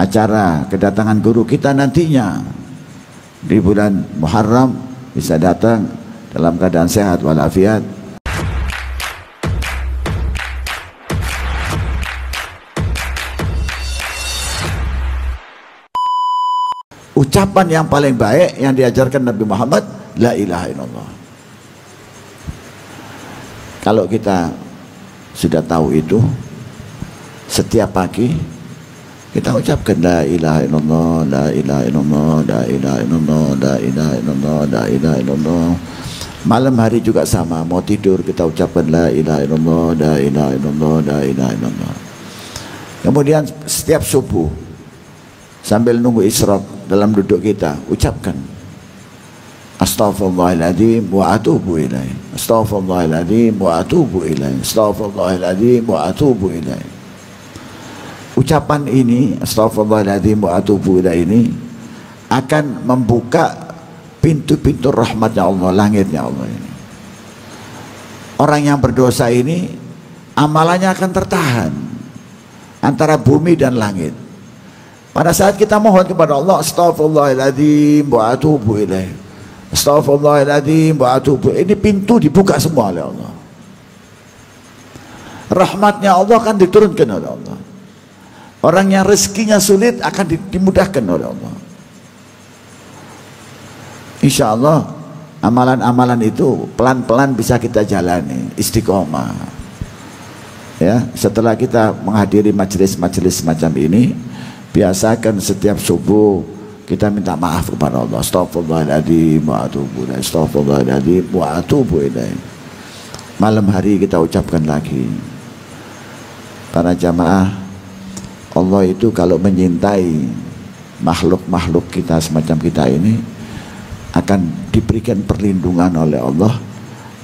acara kedatangan guru kita nantinya. Di bulan Muharram bisa datang dalam keadaan sehat walafiat. Ucapan yang paling baik yang diajarkan Nabi Muhammad la ilaha illallah. Kalau kita sudah tahu itu setiap pagi kita ucapkan la ilaha illallah la ilaha illallah la ilaha illallah la ilaha illallah la ilaha illallah. Malam hari juga sama mau tidur kita ucapkan la ilaha illallah la ilaha illallah la ilaha illallah. Kemudian setiap subuh sambil nunggu isyraq dalam duduk kita ucapkan Astaghfirullahaladzim wa atubu ilaih. Astaghfirullahaladzim wa atubu ilaih. Astaghfirullahaladzim wa atubu ilaih Ucapan ini Astaghfirullahaladzim wa atubu ini Akan membuka pintu-pintu rahmatnya Allah Langitnya Allah ini. Orang yang berdosa ini Amalannya akan tertahan Antara bumi dan langit. Pada saat kita mohon kepada Allah Astaghfirullahaladzim wa atubu ilaih. Astaghfirullahaladzim wa atubu Ini pintu dibuka semua oleh Allah. Rahmatnya Allah akan diturunkan oleh Allah Orang yang rezekinya sulit akan dimudahkan oleh Allah. Insya Allah amalan-amalan itu pelan-pelan bisa kita jalani istiqomah. Ya setelah kita menghadiri majelis-majelis semacam ini biasakan setiap subuh kita minta maaf kepada Allah. Astaghfirullahaladzim wa atubu ilaih. Astaghfirullahaladzim wa atubu ilaih. Malam hari kita ucapkan lagi Para jamaah Allah itu kalau menyintai makhluk-makhluk kita semacam kita ini akan diberikan perlindungan oleh Allah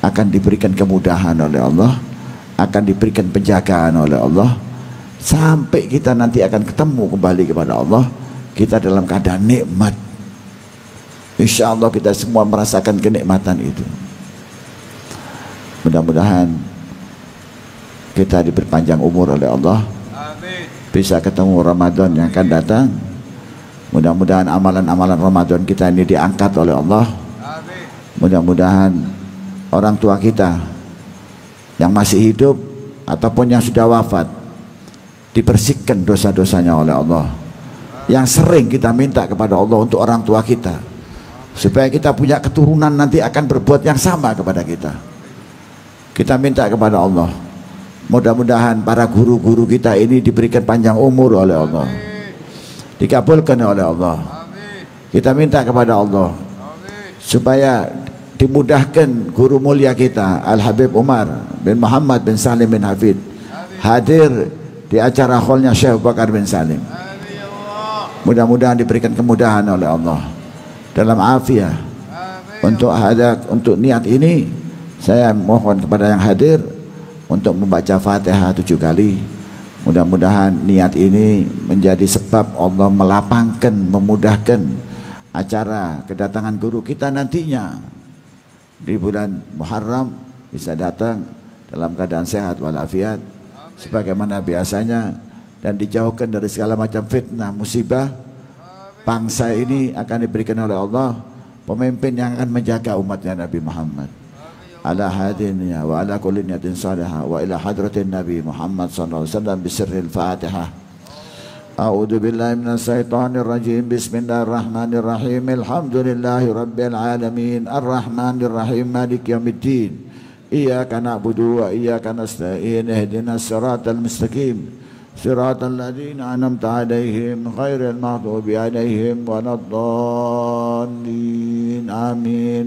akan diberikan kemudahan oleh Allah akan diberikan penjagaan oleh Allah. Sampai kita nanti akan ketemu kembali kepada Allah kita dalam keadaan nikmat. Insya Allah kita semua merasakan kenikmatan itu. Mudah-mudahan kita diperpanjang umur oleh Allah bisa ketemu Ramadan yang akan datang. Mudah-mudahan amalan-amalan Ramadan kita ini diangkat oleh Allah. Mudah-mudahan orang tua kita yang masih hidup ataupun yang sudah wafat dibersihkan dosa-dosanya oleh Allah. Yang sering kita minta kepada Allah untuk orang tua kita. Supaya kita punya keturunan nanti akan berbuat yang sama kepada kita. Kita minta kepada Allah mudah-mudahan para guru-guru kita ini diberikan panjang umur oleh Allah. Dikabulkan oleh Allah. Kita minta kepada Allah supaya dimudahkan guru mulia kita Al-Habib Umar bin Muhammad bin Salim bin Hafid hadir di acara hallnya Syekh Bakar bin Salim. Mudah-mudahan diberikan kemudahan oleh Allah. Dalam afiah untuk hadat untuk niat ini saya mohon kepada yang hadir untuk membaca fatihah tujuh kali. Mudah-mudahan niat ini menjadi sebab Allah melapangkan memudahkan acara kedatangan guru kita nantinya. Di bulan Muharram bisa datang dalam keadaan sehat walafiat. Sebagaimana biasanya dan dijauhkan dari segala macam fitnah musibah bangsa ini akan diberikan oleh Allah pemimpin yang akan menjaga umatnya Nabi Muhammad ala hadinnya wa ala kulli niyatin salihah wa ila hadratin Nabi Muhammad sallallahu alaihi wasallam bisirril Fatihah أعوذ بالله من الشيطان الرجيم. بسم الله الرحمن الرحيم. الحمد لله رب العالمين. الرحمن الرحيم. مالك يوم الدين. إياك نعبد وإياك نستعين. اهدنا الصراط المستقيم. صراط الذين أنعمت عليهم غير المغضوب عليهم ولا الضالين. آمين.